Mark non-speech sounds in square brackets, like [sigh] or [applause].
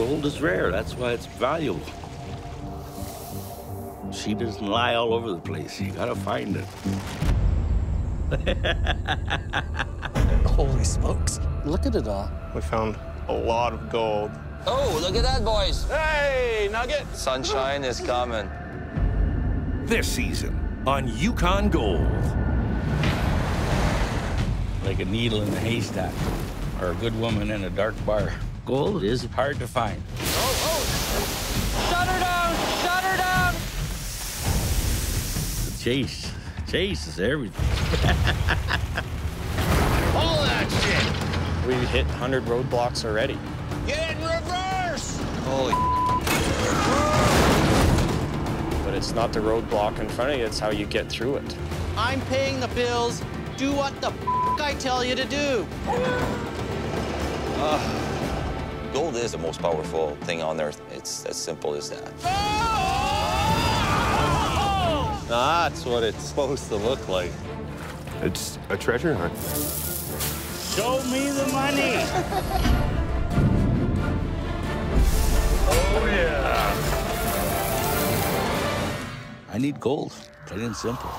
Gold is rare. That's why it's valuable. She doesn't lie all over the place. You gotta find it. [laughs] Holy smokes. Look at it all. We found a lot of gold. Oh, look at that, boys. Hey, Nugget! Sunshine is coming. This season on Yukon Gold. Like a needle in a haystack or a good woman in a dark bar. Gold is hard to find. Oh, oh! Shut her down! Shut her down! The chase. Chase is everything. [laughs] All that shit! We hit 100 roadblocks already. Get in reverse! Holy [laughs] But it's not the roadblock in front of you, it's how you get through it. I'm paying the bills. Do what the [laughs] I tell you to do. Gold is the most powerful thing on earth. It's as simple as that. That's what it's supposed to look like. It's a treasure hunt. Show me the money. [laughs] Oh, yeah. I need gold, plain and simple.